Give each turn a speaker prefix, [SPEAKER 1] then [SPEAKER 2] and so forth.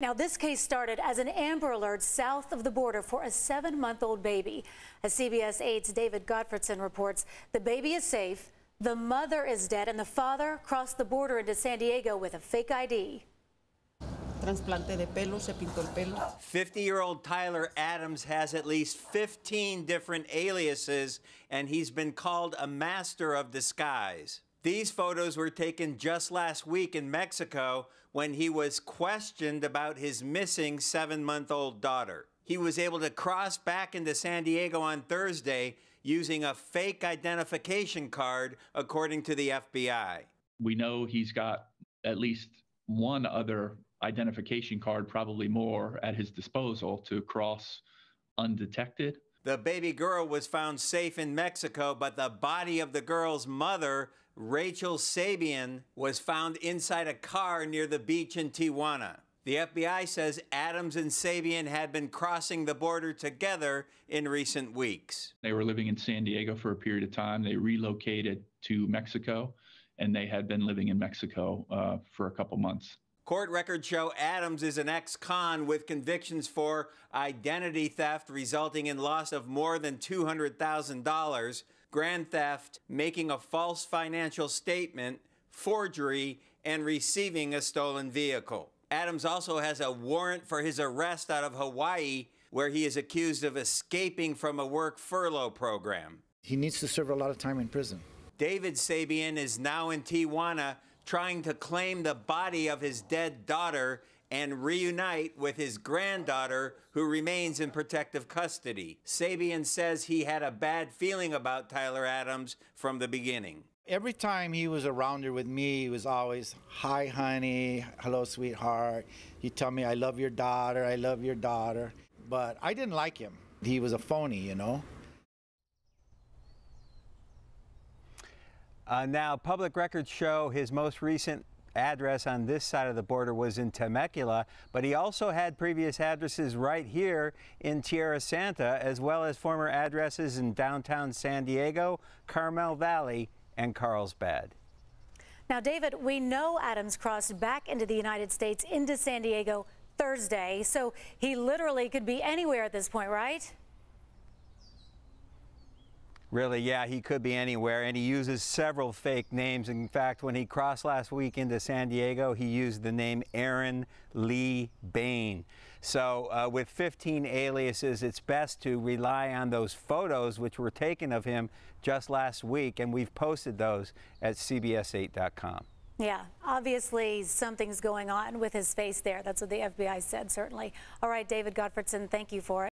[SPEAKER 1] Now, this case started as an Amber Alert south of the border for a seven month old baby. As CBS 8's David Gottfredson reports, the baby is safe, the mother is dead, and the father crossed the border into San Diego with a fake ID.
[SPEAKER 2] Transplante de pelo, se pintó el pelo.
[SPEAKER 3] 50 year old Tyler Adams has at least 15 different aliases, and he's been called a master of disguise. These photos were taken just last week in Mexico when he was questioned about his missing seven month old daughter. He was able to cross back into San Diego on Thursday using a fake identification card, according to the FBI.
[SPEAKER 4] We know he's got at least one other identification card, probably more, at his disposal to cross undetected.
[SPEAKER 3] The baby girl was found safe in Mexico, but the body of the girl's mother Rachel Sabean was found inside a car near the beach in Tijuana. The FBI says Adams and Sabean had been crossing the border together in recent weeks.
[SPEAKER 4] They were living in San Diego for a period of time. They relocated to Mexico, and they had been living in Mexico uh, for a couple months.
[SPEAKER 3] Court records show Adams is an ex con with convictions for identity theft resulting in loss of more than $200,000 grand theft, making a false financial statement, forgery, and receiving a stolen vehicle. Adams also has a warrant for his arrest out of Hawaii, where he is accused of escaping from a work furlough program.
[SPEAKER 5] He needs to serve a lot of time in prison.
[SPEAKER 3] David Sabean is now in Tijuana trying to claim the body of his dead daughter and reunite with his granddaughter, who remains in protective custody. Sabean says he had a bad feeling about Tyler Adams from the beginning.
[SPEAKER 5] Every time he was around here with me, he was always, Hi, honey. Hello, sweetheart. He'd tell me, I love your daughter. I love your daughter. But I didn't like him. He was a phony, you know?
[SPEAKER 3] Uh, now, public records show his most recent address on this side of the border was in Temecula, but he also had previous addresses right here in Tierrasanta, as well as former addresses in downtown San Diego, Carmel Valley, and Carlsbad.
[SPEAKER 1] Now, David, we know Adams crossed back into the United States into San Diego Thursday, so he literally could be anywhere at this point, right?
[SPEAKER 3] Really, yeah, he could be anywhere, and he uses several fake names. In fact, when he crossed last week into San Diego, he used the name Aaron Lee Bain. So, uh, with 15 aliases, it's best to rely on those photos which were taken of him just last week, and we've posted those at CBS8.com.
[SPEAKER 1] Yeah, obviously something's going on with his face there. That's what the FBI said, certainly. All right, David Gottfredson, thank you for it.